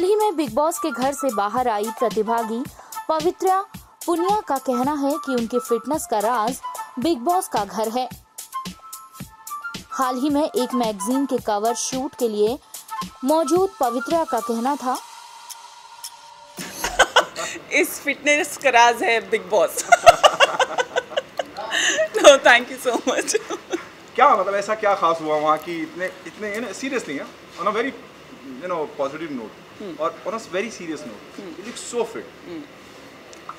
में big boss के घर से बाहर आई प्रतिभागी पवित्रा पुनिया का कहना है कि उनके फिटनेस का राज बिग बॉस का घर है। हाल ही में एक मैगजीन के कवर शूट के लिए मौजूद पवित्रा का कहना था इस फिटनेस का राज है Big Boss. No thank you so much क्या मतलब ऐसा क्या खास हुआ वहाँ की? इतने इतने you know seriously on a very you know positive note और on a very serious note you look so fit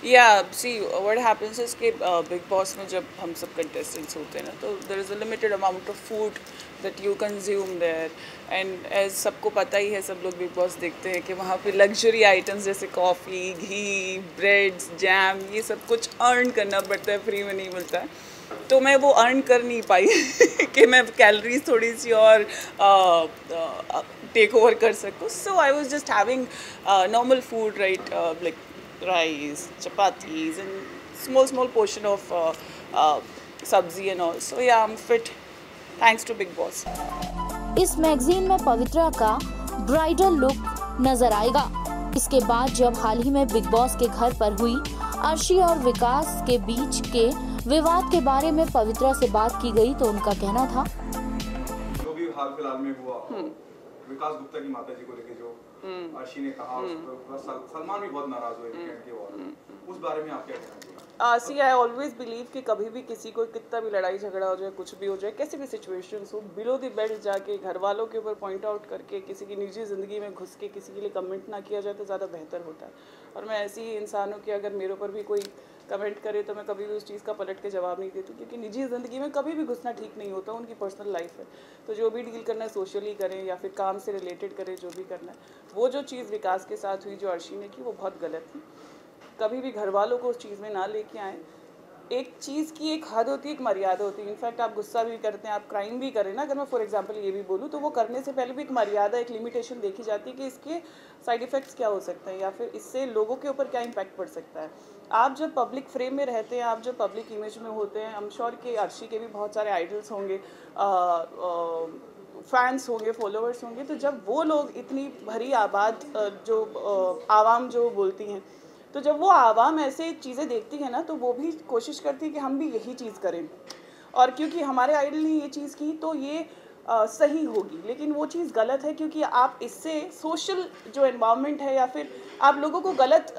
या सी व्हाट हैपेंस इज़ कि बिग बॉस में जब हम सब कंटेस्टेंट्स होते हैं ना तो there is a limited amount of food that you consume there and as सबको पता ही है सब लोग बिग बॉस देखते हैं कि वहाँ पे लग्जरी आइटम्स जैसे कॉफ़ी घी ब्रेड्स जैम ये सब कुछ अर्न करना पड़ता है फ्री में नहीं मिलता। है तो मैं वो अर्न कर नहीं पाई कि मैं कैलरीज थोड़ी सी और टेक ओवर कर सकूँ so I was just having normal food right like chapatis, and small small portion of uh, uh, sabzi and all. So yeah, I'm fit. Thanks to Big Boss. इस magazine में पवित्रा का bridal look नज़र आएगा इसके बाद जब हाल ही में big boss के घर पर हुई अर्शी और विकास के बीच के विवाद के बारे में पवित्रा से बात की गई तो उनका कहना था। जो भी हाल फ़िलहाल में हुआ विकास गुप्ता की माता जी को लेके जो अर्शी ने कहा सलमान भी बहुत नाराज़ हुए उस बारे में आप क्या कहना चाहिए सी आई ऑलवेज बिलीव कि कभी भी किसी को कितना भी लड़ाई झगड़ा हो जाए, कुछ भी हो जाए, कैसी भी सिचुएशन हो बिलो द बेल्ट जाके घर वालों के ऊपर पॉइंट आउट करके, किसी की निजी ज़िंदगी में घुस के, किसी के लिए कमेंट ना किया जाए तो ज़्यादा बेहतर होता है। और मैं ऐसी ही इंसान हूँ कि अगर मेरे ऊपर भी कोई कमेंट करे तो मैं कभी भी उस चीज़ का पलट के जवाब नहीं देती, क्योंकि निजी ज़िंदगी में कभी भी घुसना ठीक नहीं होता, उनकी पर्सनल लाइफ है। तो जो भी डील करना है सोशली करें, या फिर काम से रिलेटेड करें, जो भी करना है, वो जो चीज़ विकास के साथ हुई, जो अर्शी ने की, वो बहुत गलत थी। कभी भी घर वालों को उस चीज़ में ना लेके आएँ। एक चीज़ की एक हद होती है, एक मर्यादा होती है। इनफैक्ट आप गुस्सा भी करते हैं, आप क्राइम भी करें ना। अगर मैं फॉर एग्जांपल ये भी बोलूँ तो वो करने से पहले भी एक मर्यादा, एक लिमिटेशन देखी जाती है कि इसके साइड इफ़ेक्ट्स क्या हो सकते हैं, या फिर इससे लोगों के ऊपर क्या इम्पैक्ट पड़ सकता है। आप जब पब्लिक फ्रेम में रहते हैं, आप जब पब्लिक इमेज में होते हैं हम श्योर कि अर्शी के भी बहुत सारे आइडल्स होंगे फैंस होंगे फॉलोअर्स होंगे तो जब वो लोग इतनी भरी आबाद जो आवाम जो बोलती हैं तो जब वो आवाम ऐसे चीज़ें देखती है ना तो वो भी कोशिश करती है कि हम भी यही चीज़ करें। और क्योंकि हमारे आइडल ने ये चीज़ की तो ये आ, सही होगी। लेकिन वो चीज़ गलत है क्योंकि आप इससे सोशल जो इन्वामेंट है या फिर आप लोगों को गलत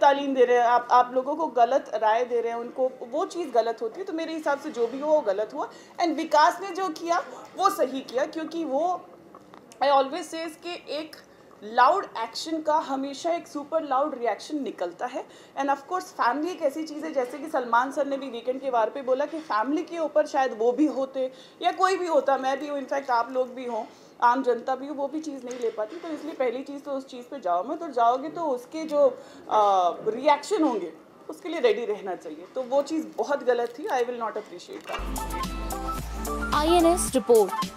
तालीम दे रहे हैं आप आप लोगों को गलत राय दे रहे हैं उनको वो चीज़ गलत होती है। तो मेरे हिसाब से जो भी हो वो गलत हुआ। एंड विकास ने जो किया वो सही किया क्योंकि वो आई ऑलवेज सेज कि एक लाउड एक्शन का हमेशा एक सुपर लाउड रिएक्शन निकलता है। एंड ऑफ़ कोर्स फैमिली एक ऐसी चीज़ है, जैसे कि सलमान सर ने भी वीकेंड के वार पे बोला कि फैमिली के ऊपर शायद वो भी होते या कोई भी होता, मैं भी हूँ इनफैक्ट आप लोग भी हों, आम जनता भी वो भी चीज़ नहीं ले पाती। तो इसलिए पहली चीज़ तो उस चीज़ पे जाओ मैं तो जाओगे तो उसके जो रिएक्शन होंगे, उसके लिए रेडी रहना चाहिए। तो वो चीज़ बहुत गलत थी I will not appreciate I N S report